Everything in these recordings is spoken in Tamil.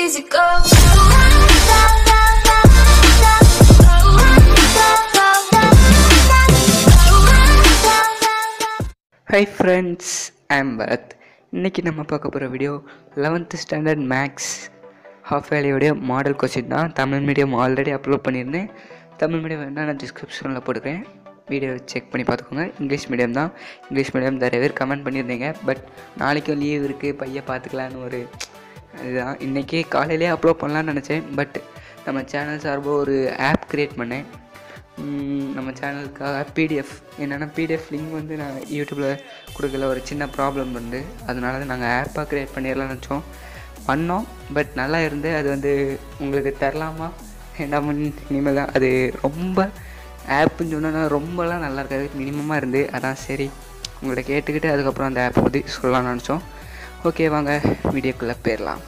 easy go. Hi friends I'm Bharat இன்றைக்கி நம்ம பார்க்க போகிற video eleventh standard maths half வேலையோடைய model question தான். தமிழ் மீடியம் ஆல்ரெடி அப்லோட் பண்ணியிருந்தேன். தமிழ் மீடியம் வேணால் நான் டிஸ்கிரிப்ஷனில் போட்டுக்கிறேன். வீடியோ செக் பண்ணி பார்த்துக்கோங்க. இங்கிலீஷ் மீடியம் தான். இங்கிலீஷ் மீடியம் நிறைய பேர் கமெண்ட் பண்ணியிருந்தீங்க. பட் நாளைக்கும் லீவ் இருக்குது பையன் பார்த்துக்கலான்னு ஒரு இதுதான். இன்றைக்கி காலையிலே அப்லோட் பண்ணலான்னு நினச்சேன். பட் நம்ம சேனல் சார்பாக ஒரு ஆப் க்ரியேட் பண்ணேன். நம்ம சேனலுக்காக பிடிஎஃப் என்னென்னா பிடிஎஃப் லிங்க் வந்து நான் யூடியூப்பில் கொடுக்கல. ஒரு சின்ன ப்ராப்ளம் வந்து. அதனால தான் நாங்கள் ஆப்பாக க்ரியேட் பண்ணிடலாம்னு நினச்சோம். பண்ணோம். பட் நல்லா இருந்து அது வந்து உங்களுக்கு தரலாமா? என்ன இனிமேல் தான். அது ரொம்ப ஆப்புன்னு சொன்னால் ரொம்பலாம் நல்லா இருக்காது. மினிமமாக இருந்து. அதான் சரி. உங்கள்கிட்ட கேட்டுக்கிட்டு அதுக்கப்புறம் அந்த ஆப் பற்றி சொல்லலாம்னு நினச்சோம். ஓகே வாங்க. வீடியோக்குள்ளே போயிடலாம்.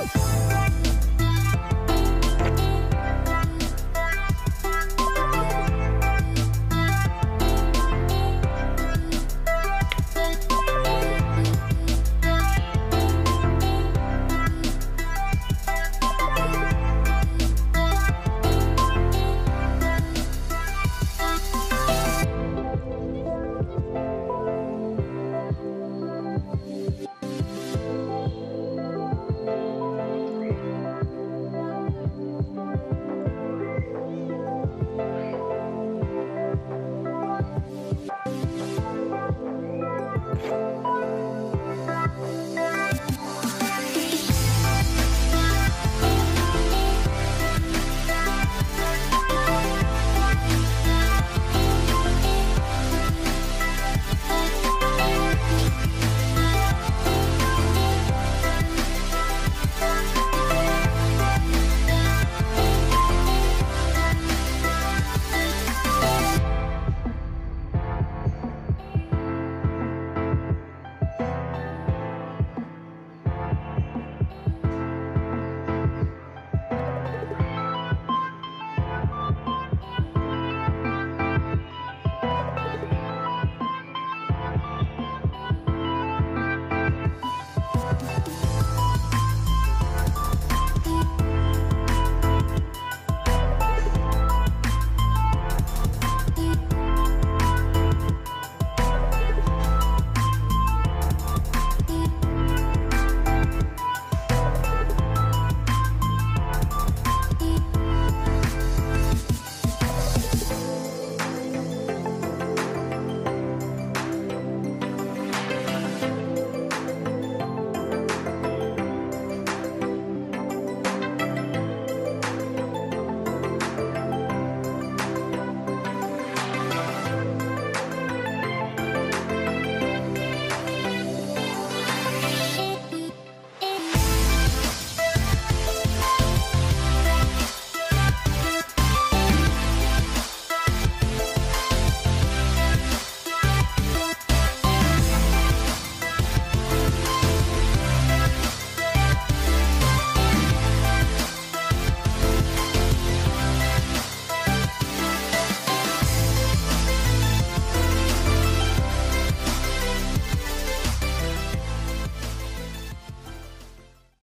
oh